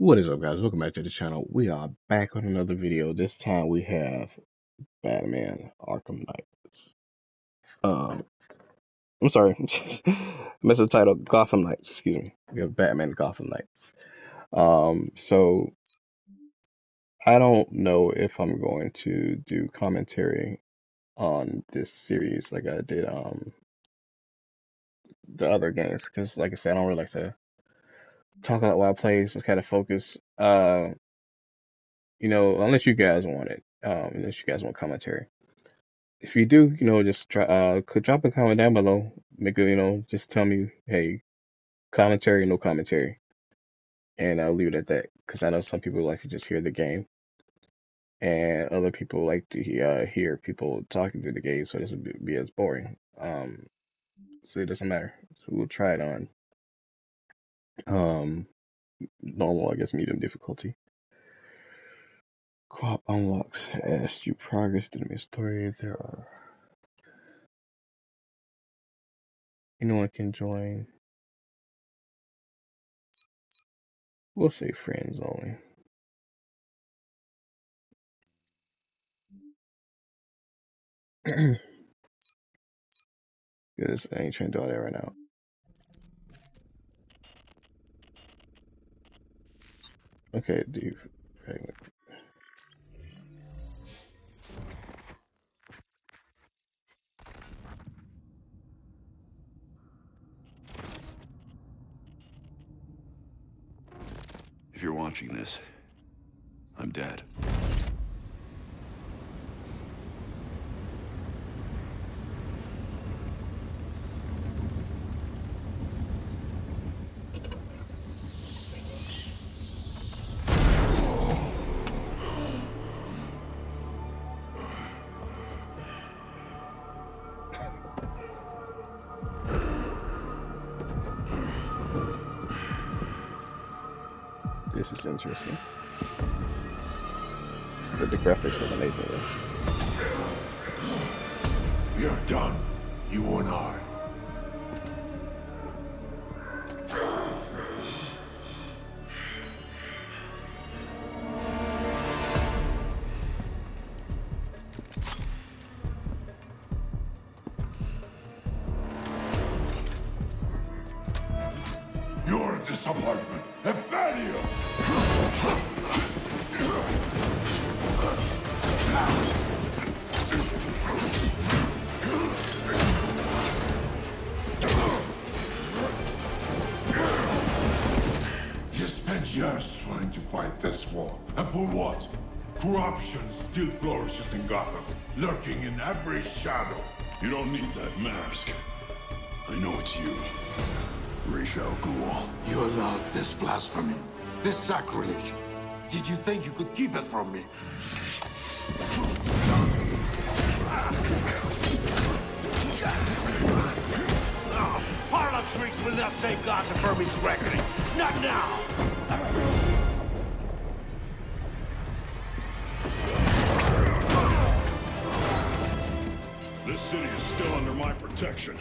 What is up guys? Welcome back to the channel. We are back on another video. This time we have Batman Arkham Knight. Um I'm sorry. messed the title. Gotham Knights, excuse me. We have Batman Gotham Knights. Um so I don't know if I'm going to do commentary on this series like I did um the other games because like I said I don't really like to talk about while I play, kind of focus. Uh, you know, unless you guys want it, um, unless you guys want commentary. If you do, you know, just try. Uh, could drop a comment down below. Make a, you know, just tell me, hey, commentary, no commentary, and I'll leave it at that. Because I know some people like to just hear the game, and other people like to uh, hear people talking through the game, so it doesn't be as boring. Um, so it doesn't matter. So we'll try it on um, normal, I guess, medium difficulty. Co-op unlocks as you progress through the main story. There are anyone can join. We'll say friends only. Because I ain't trying to do all that right now. Okay, do fragment. If you're watching this, I'm dead. Though. We are done. You and I. Your disappointment, a failure. War. And for what? Corruption still flourishes in Gotham, lurking in every shadow. You don't need that mask. I know it's you. Ra's al Ghul. You allowed this blasphemy, this sacrilege. Did you think you could keep it from me? Harlem Streets will not save Gotham from its reckoning. Not now! City is still under my protection.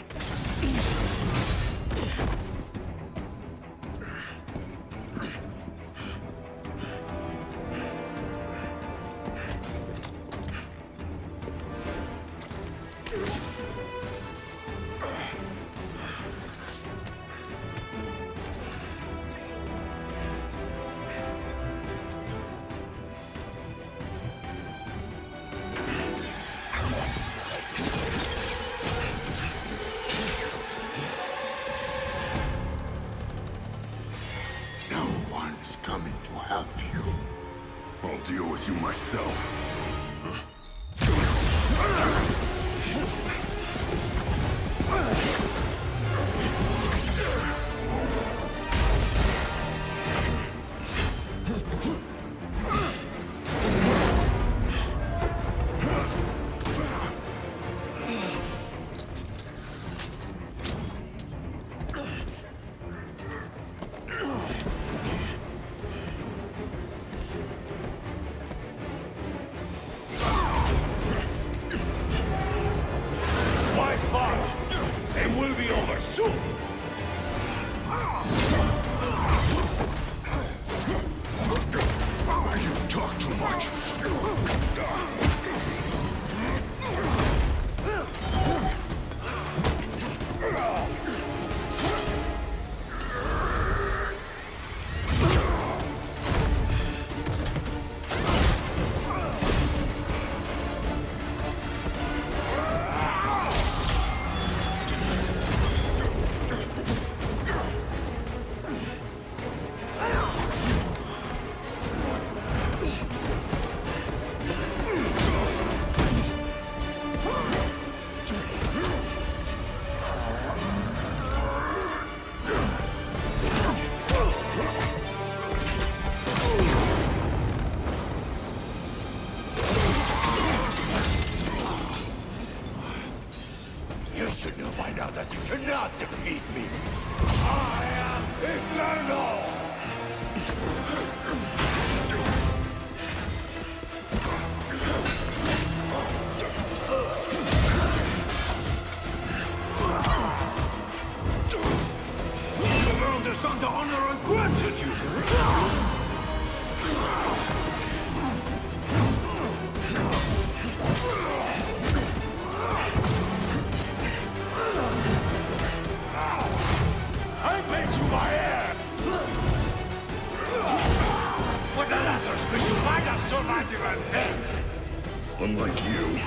You,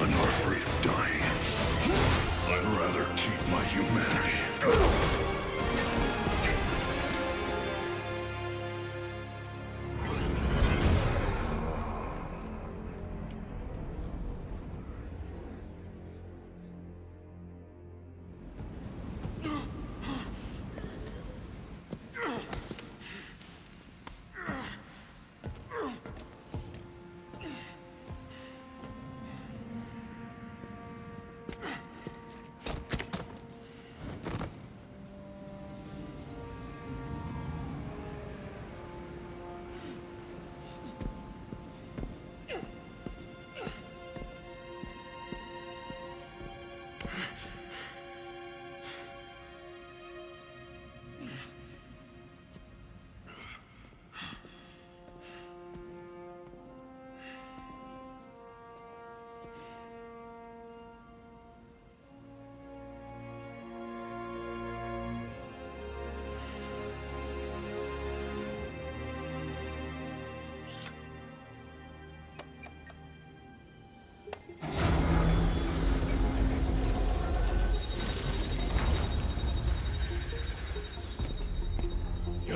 I'm not afraid of dying. I'd rather keep my humanity.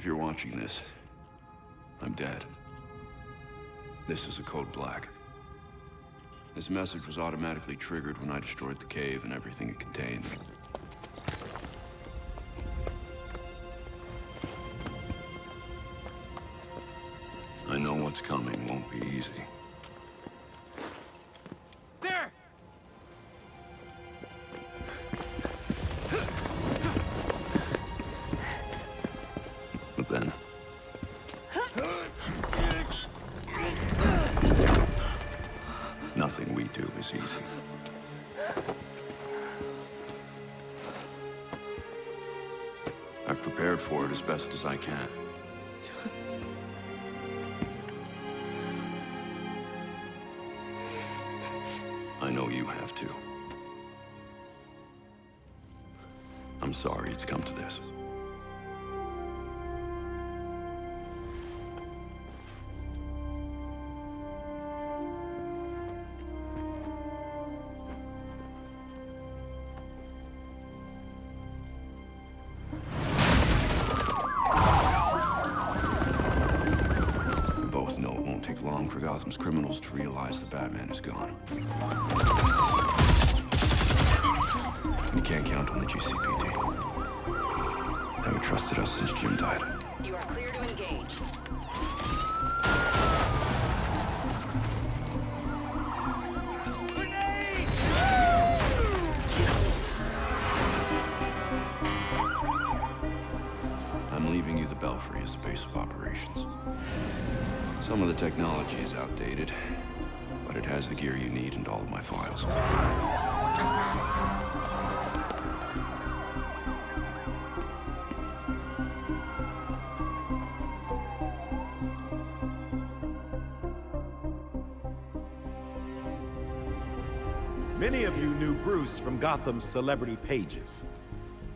If you're watching this, I'm dead. This is a code black. This message was automatically triggered when I destroyed the cave and everything it contained. Nothing we do is easy. I've prepared for it as best as I can. Many of you knew Bruce from Gotham's celebrity pages.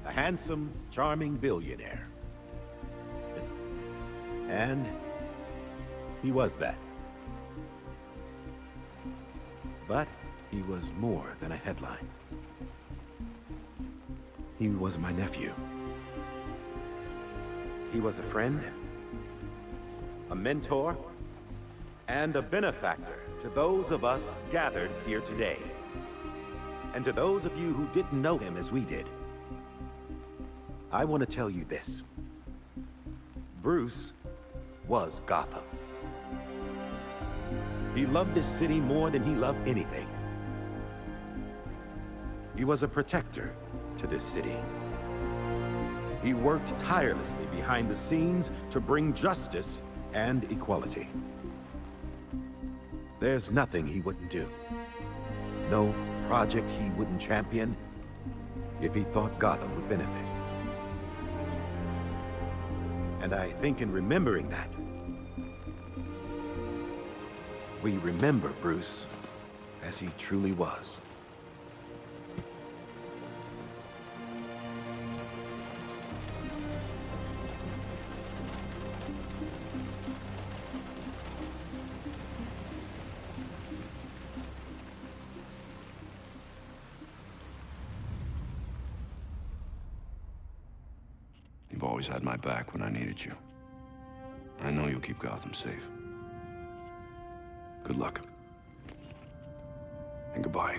A handsome, charming billionaire. And he was that. But he was more than a headline. He was my nephew. He was a friend, a mentor, and a benefactor to those of us gathered here today. And to those of you who didn't know him as we did, I want to tell you this. Bruce was Gotham. He loved this city more than he loved anything. He was a protector to this city. He worked tirelessly behind the scenes to bring justice and equality. There's nothing he wouldn't do. No project he wouldn't champion if he thought Gotham would benefit. And I think in remembering that, we remember Bruce as he truly was. Back when I needed you. I know you'll keep Gotham safe. Good luck. And goodbye.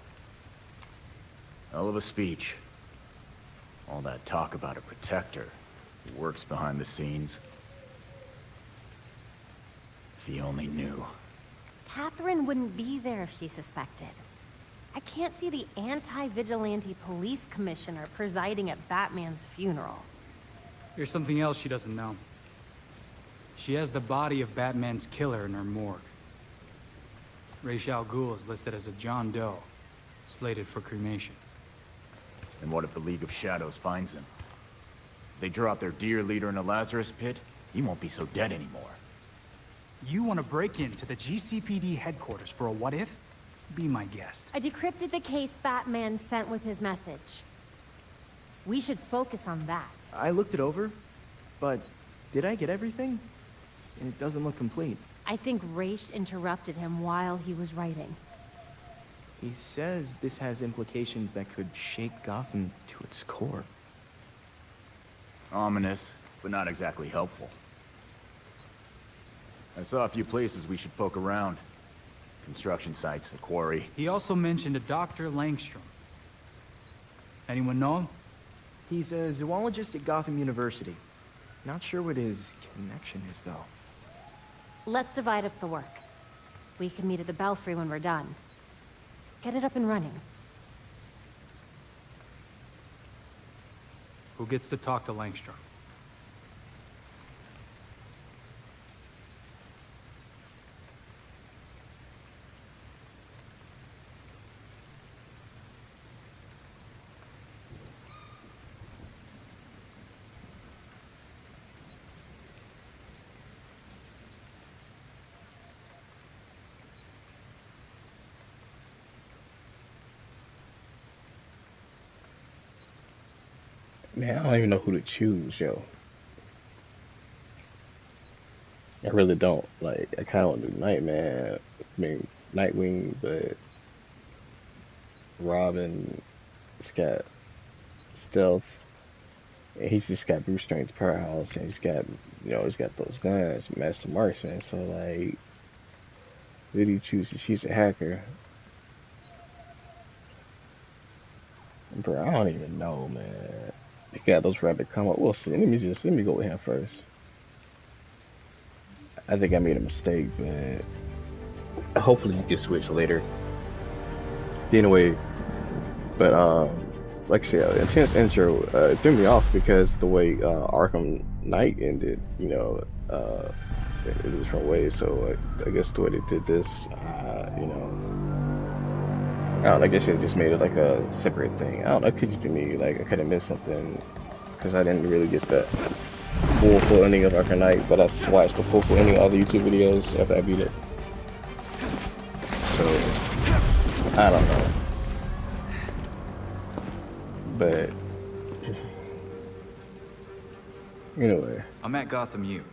Hell of a speech. All that talk about a protector who works behind the scenes. If he only knew. Catherine wouldn't be there if she suspected. I can't see the anti-vigilante police commissioner presiding at Batman's funeral. Here's something else she doesn't know. She has the body of Batman's killer in her morgue. Ra's al Ghul is listed as a John Doe, slated for cremation. And what if the League of Shadows finds him? If they drop their dear leader in a Lazarus pit, he won't be so dead anymore. You want to break into the GCPD headquarters for a what if? Be my guest. I decrypted the case Batman sent with his message. We should focus on that. I looked it over, but did I get everything? And it doesn't look complete. I think Ra's interrupted him while he was writing. He says this has implications that could shake Gotham to its core. Ominous, but not exactly helpful. I saw a few places we should poke around. Construction sites, a quarry. He also mentioned a Dr. Langstrom. Anyone know him? He's a zoologist at Gotham University. Not sure what his connection is, though. Let's divide up the work. We can meet at the Belfry when we're done. Get it up and running. Who gets to talk to Langstrom? Man, I don't even know who to choose, yo. I really don't. Like, I kind of want to do Nightman. I mean, Nightwing, but Robin, he's got Stealth, and he's just got Bruce Wayne's powerhouse, and he's got, you know, he's got those guns, Master Marksman. So, like, who do you choose? She's a hacker. Bro, I don't even know, man. They got those rabbit come up. We'll see. Let me just let me go with him first. I think I made a mistake, but hopefully you can switch later. Anyway, but um, like I said, intense intro uh, threw me off because the way uh, Arkham Knight ended, you know, uh, it was different way. So I, I guess the way they did this, uh, you know, I don't know, I guess they just made it like a separate thing. I don't know, it could just be me, like I could have missed something because I didn't really get the full full ending of Arkham Knight, but I watched the full full ending of other YouTube videos after I beat it. So I don't know. But anyway, I'm at Gotham U.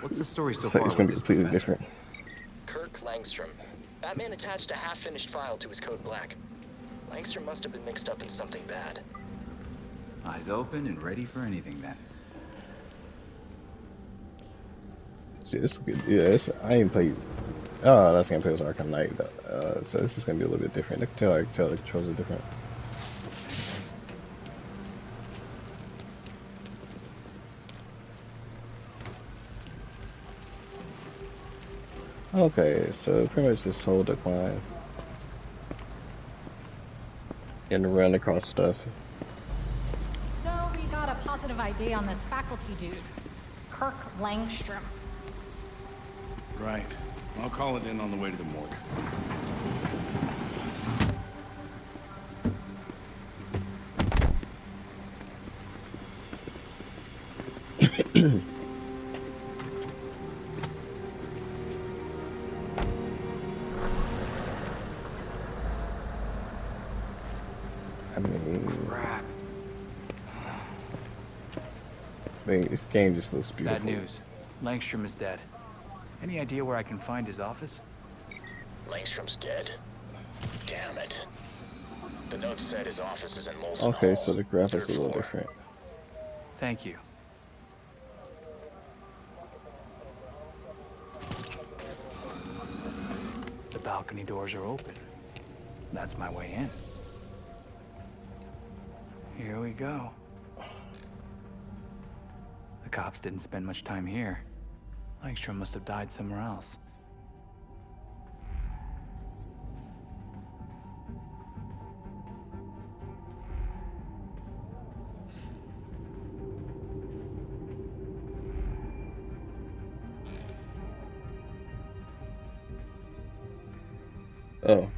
What's the story so it's, far it's gonna be completely professor? different. Kirk Langstrom. Batman attached a half-finished file to his code black. Langstrom must have been mixed up in something bad. Eyes open and ready for anything then. See, this is good. Yeah, it's, I ain't played. Oh, that's gonna play as Arkham Knight. Uh, so this is gonna be a little bit different. I can tell, I can tell the controls are different. Okay, so pretty much just hold decline and run across stuff. So we got a positive ID on this faculty dude, Kirk Langstrom. Right. I'll call it in on the way to the morgue. game just looks beautiful. Bad news. Langstrom is dead. Any idea where I can find his office? Langstrom's dead. Damn it. The note said his office is in Molson Okay, Hall, so the graphics are a little floor. different. Thank you. The balcony doors are open. That's my way in. Here we go. Cops didn't spend much time here. Langstrom must have died somewhere else. Oh.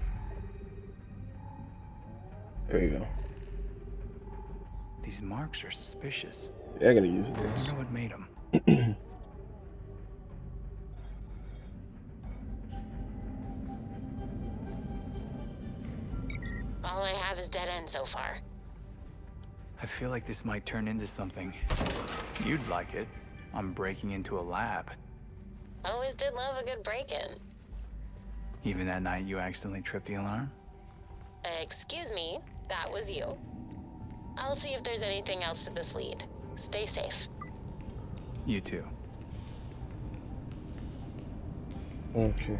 There you go. These marks are suspicious. Yeah, I gotta use this. I this. wonder what made him. All I have is dead end so far. I feel like this might turn into something. You'd like it. I'm breaking into a lab. Always did love a good break-in. Even that night you accidentally tripped the alarm? Excuse me, that was you. I'll see if there's anything else to this lead. Stay safe. You too. Okay.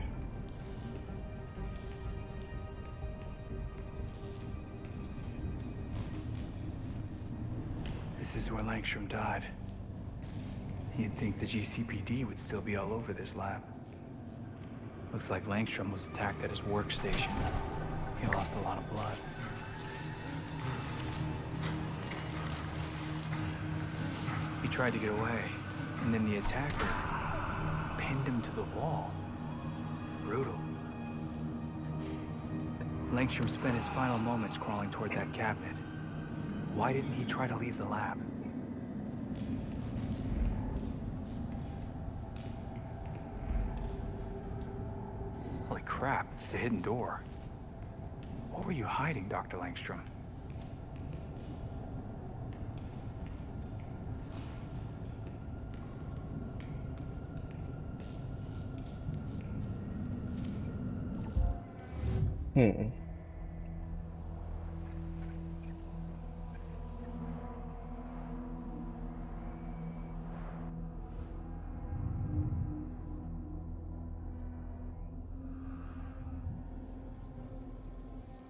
This is where Langstrom died. You'd think the GCPD would still be all over this lab. Looks like Langstrom was attacked at his workstation. He lost a lot of blood. He tried to get away, and then the attacker pinned him to the wall. Brutal. Langstrom spent his final moments crawling toward that cabinet. Why didn't he try to leave the lab? Holy crap, it's a hidden door. What were you hiding, Dr. Langstrom?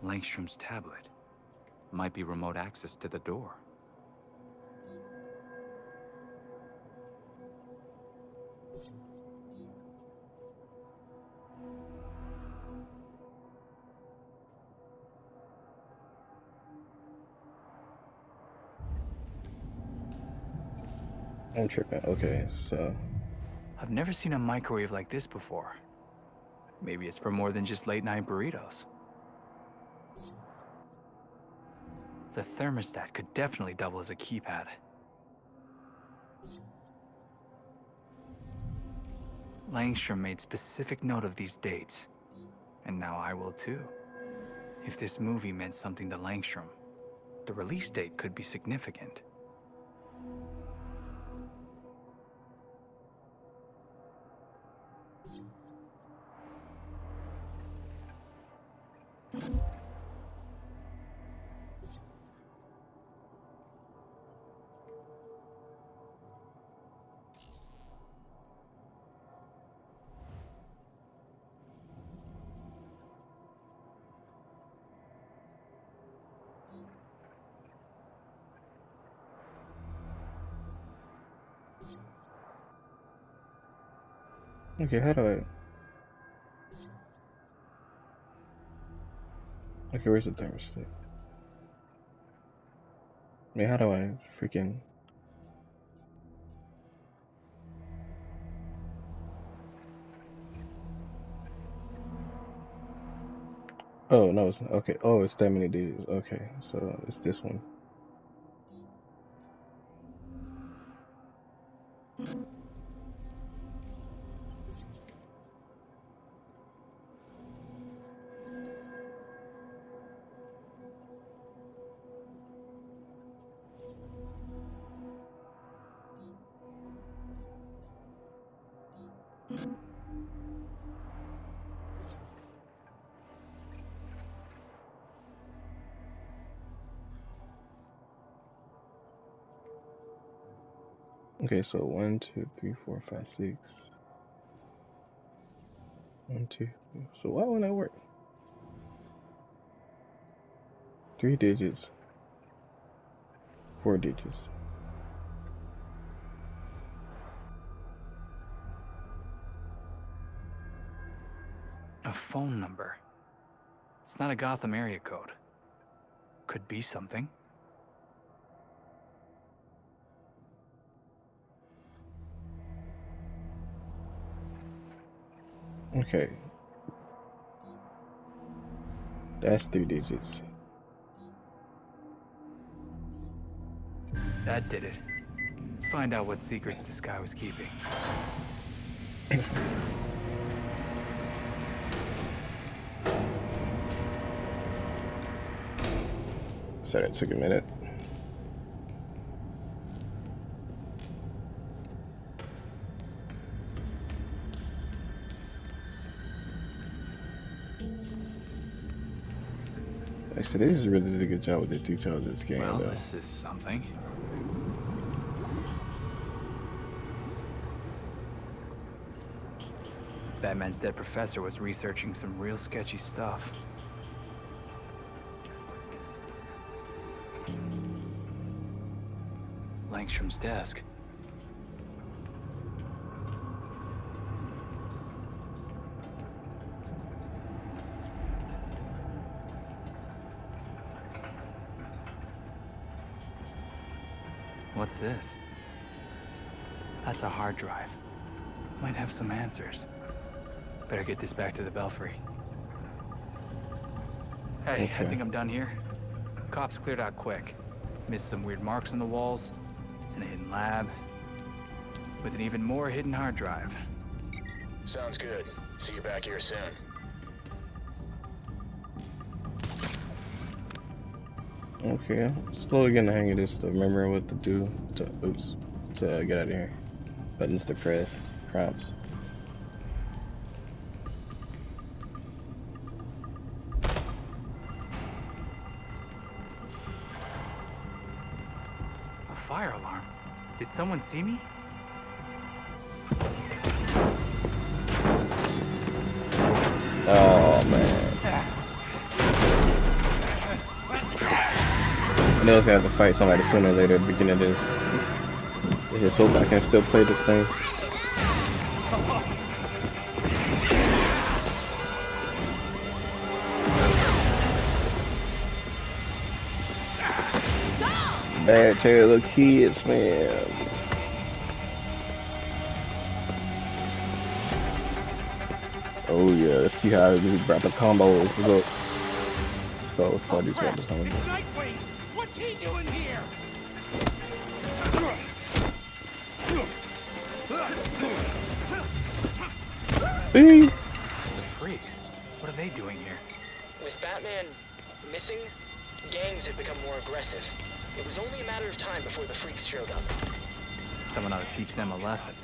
Langstrom's tablet. Might be remote access to the door. I'm tripping. Okay, so I've never seen a microwave like this before. Maybe it's for more than just late night burritos. The thermostat could definitely double as a keypad. Langstrom made specific note of these dates, and now I will too. If this movie meant something to Langstrom, the release date could be significant. Okay, how do I? Okay, where's the thermostat? Mean, how do I freaking? Oh no, it's okay. Oh, it's that many days. Okay, so it's this one. One, two, three, four, five, six. One, two, three. So why won't that work? Three digits. Four digits. A phone number. It's not a Gotham area code. Could be something. Okay. That's three digits. That did it. Let's find out what secrets this guy was keeping. So that took a minute. Like I said, they just really did a good job with the details of this game. Well, though. this is something. Batman's dead professor was researching some real sketchy stuff. Langstrom's desk. What's this? That's a hard drive. Might have some answers. Better get this back to the Belfry. Hey, I think I'm done here. Cops cleared out quick. Missed some weird marks on the walls, and a hidden lab, with an even more hidden hard drive. Sounds good. See you back here soon. Okay, slowly getting the hang of this stuff. Remembering what to do to oops to get out of here. Buttons to press, prompts. A fire alarm. Did someone see me? I gonna have to fight somebody sooner or later at the beginning of this. It's just so I can still play this thing. Bad terrible kids, man. Oh yeah, let's see how we brought the combos. Let's go. Let's go. Let's start these rappers The freaks. What are they doing here? With Batman missing, gangs have become more aggressive. It was only a matter of time before the freaks showed up. Someone ought to teach them a lesson.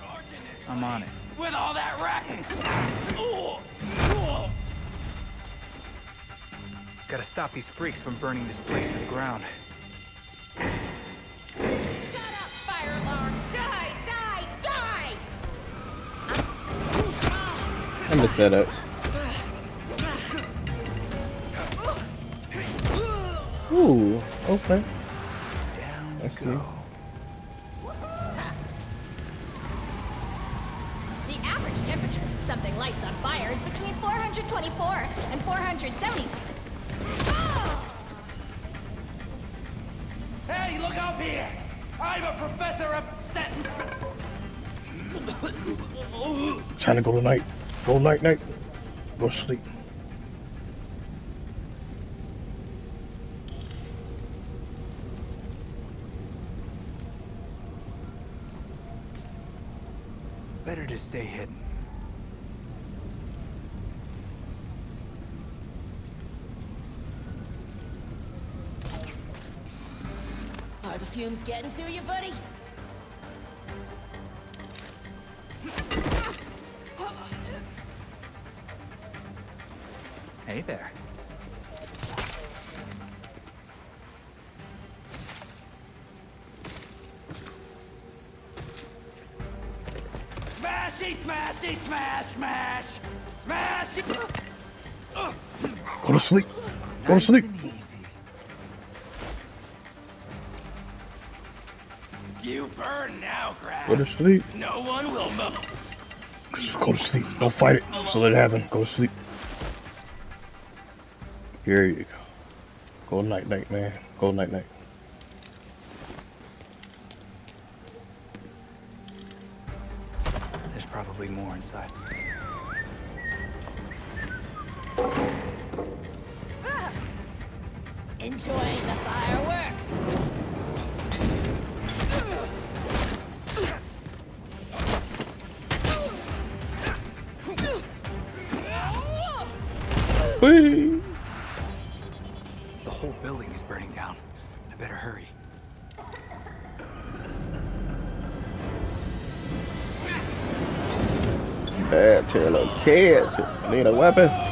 I'm on it. With all that racket! Gotta stop these freaks from burning this place to the ground. I'm the setup. Ooh, okay. I see. The average temperature something lights on fire is between 424 and 470. Hey, look up here! I'm a professor of sentence. Time to go to night. Go night night. Go to sleep. Better to stay hidden. Are the fumes getting to you, buddy? Hey there. Smashy, smashy, smash, smash! Smashy! Go to sleep. Go to sleep. You burn now, Grass. Go to sleep. No one will know. Just go to sleep. Don't fight it. Just let it happen. Go to sleep. Here you go. Go night night, man. Go night night. There's probably more inside. Enjoying the fireworks. Whee! Weapon.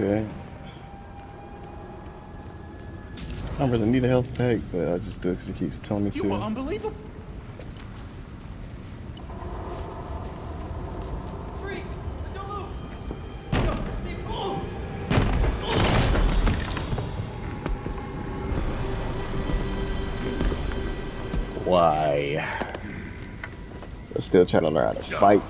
Okay. I don't really need a health pack, but I just do because he keeps telling me You to. were unbelievable. Why? They're still trying to learn how to fight.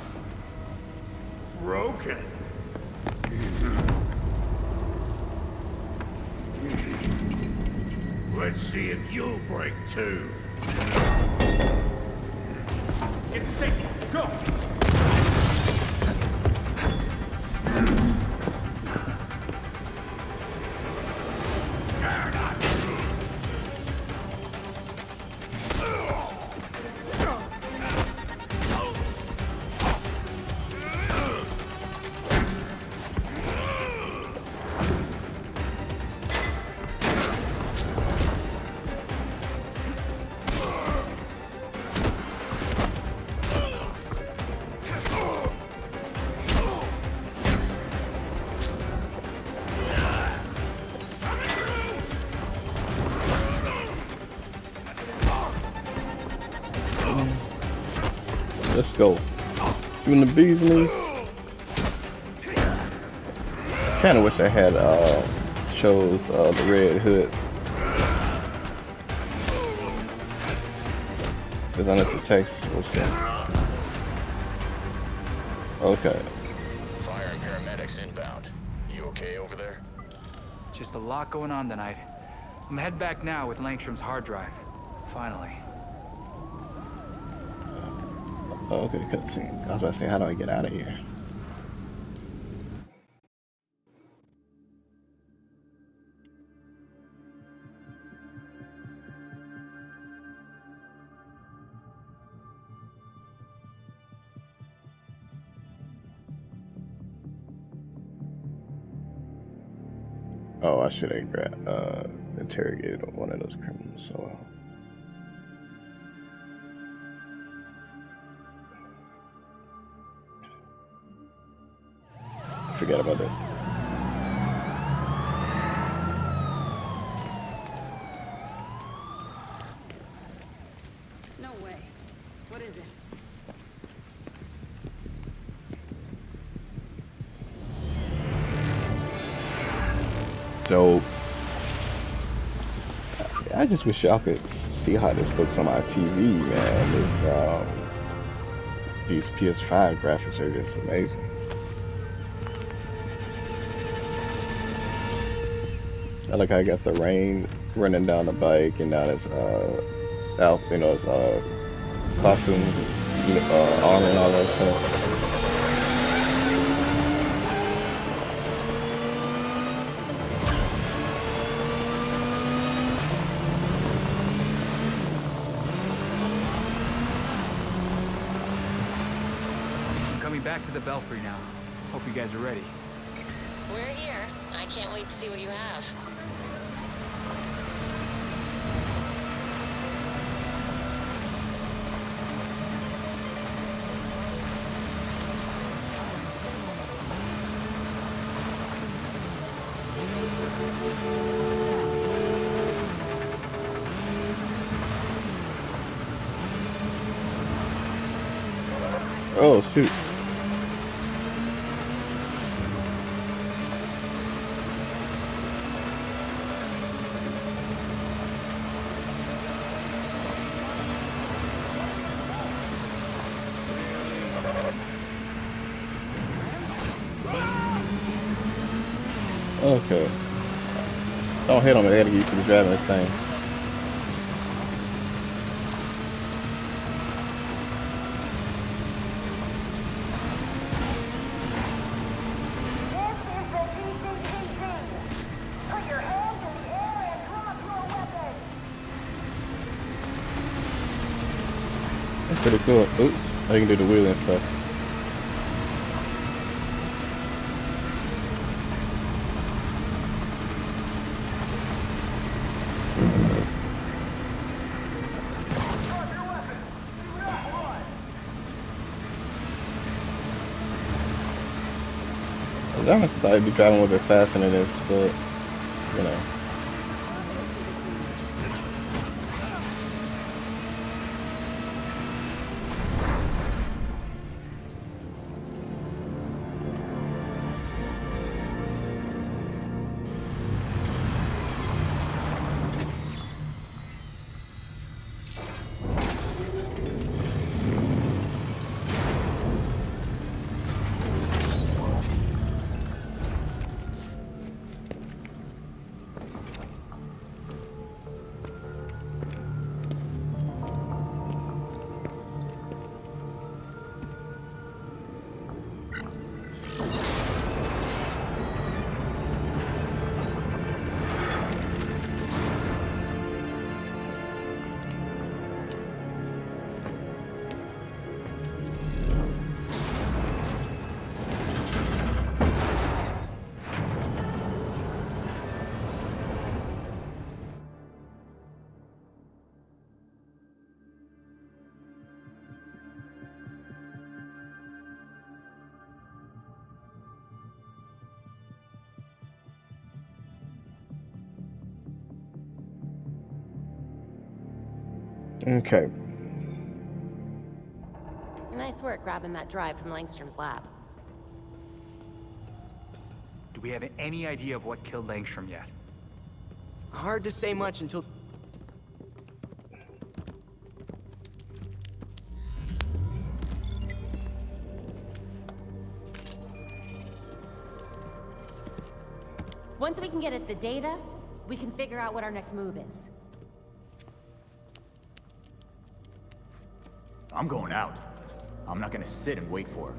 Even the bees knees. Kind of wish I had uh, shows uh, the Red Hood. Because I know it's a Texas. What's? Okay. Fire and paramedics inbound. You okay over there? Just a lot going on tonight. I'm head back now with Langstrom's hard drive. Finally. Oh, okay, cutscene. I was about to say, how do I get out of here? Oh, I should have uh, interrogated one of those criminals. So, forget about that. No way. What is it? So, I just wish y'all could see how this looks on my TV, man. This, um, these PS5 graphics are just amazing. I like how I got the rain running down the bike and down his, uh, out, you know, his, uh, costume, you know, uh, armor and all that stuff. I'm coming back to the Belfry now. Hope you guys are ready. We're here. I can't wait to see what you have. Oh, shoot. Okay. Don't hit me, I gotta get used to the driving this thing. That's pretty cool. Oops, I can do the wheel and stuff. I thought I'd be driving a little bit faster than this, but, you know. Okay. Nice work grabbing that drive from Langstrom's lab. Do we have any idea of what killed Langstrom yet? Hard to say much until... Once we can get at the data, we can figure out what our next move is. I'm going out. I'm not gonna sit and wait for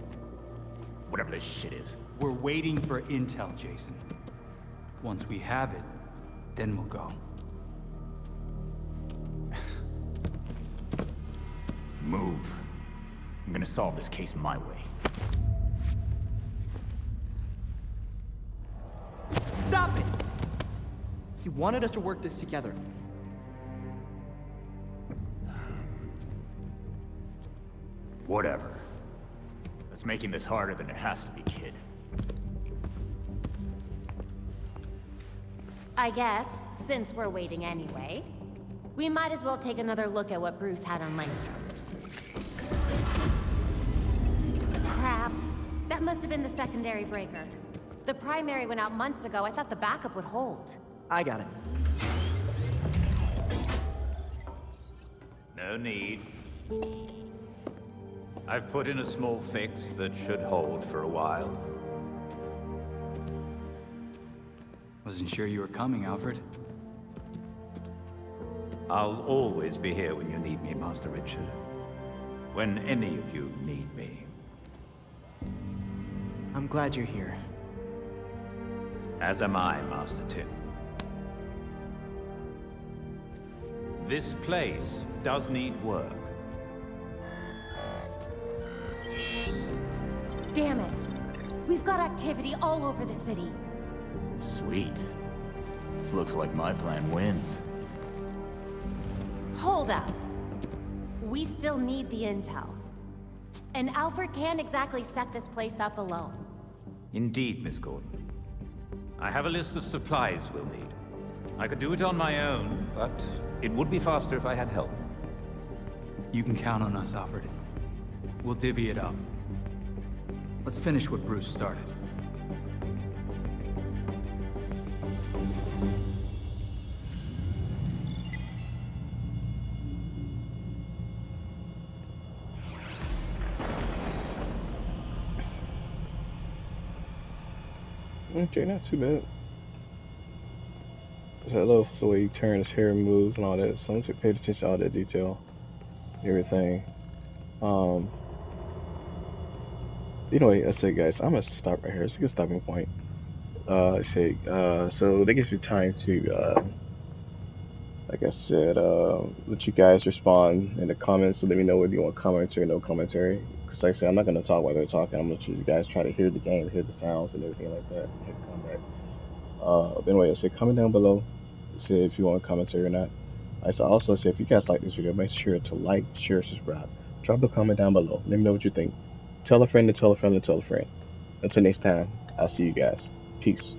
whatever this shit is. We're waiting for intel, Jason. Once we have it, then we'll go. Move. I'm gonna solve this case my way. Stop it! He wanted us to work this together. Whatever. That's making this harder than it has to be, kid. I guess, since we're waiting anyway, we might as well take another look at what Bruce had on Langstrom. Crap. That must have been the secondary breaker. The primary went out months ago. I thought the backup would hold. I got it. No need. I've put in a small fix that should hold for a while. Wasn't sure you were coming, Alfred. I'll always be here when you need me, Master Richard. When any of you need me. I'm glad you're here. As am I, Master Tim. This place does need work. We've got activity all over the city. Sweet. Looks like my plan wins. Hold up. We still need the intel. And Alfred can't exactly set this place up alone. Indeed, Miss Gordon. I have a list of supplies we'll need. I could do it on my own, but it would be faster if I had help. You can count on us, Alfred. We'll divvy it up. Let's finish what Bruce started. Okay, not too bad. I love the way he turns, hair moves, and all that. So I'm paid attention to all that detail, everything. Um, anyway, I say, guys, I'm gonna stop right here. It's a good stopping point. Uh, I say, uh, so that gives me time to, uh, like I said, uh, let you guys respond in the comments. So let me know whether you want commentary or no commentary. Because like I said, I'm not gonna talk while they're talking. I'm gonna let you guys try to hear the game, hear the sounds and everything like that. Uh, anyway, I say comment down below. Say if you want commentary or not. I also say if you guys like this video, make sure to like, share, subscribe. Drop a comment down below. Let me know what you think. Tell a friend to tell a friend to tell a friend. Until next time, I'll see you guys. Peace.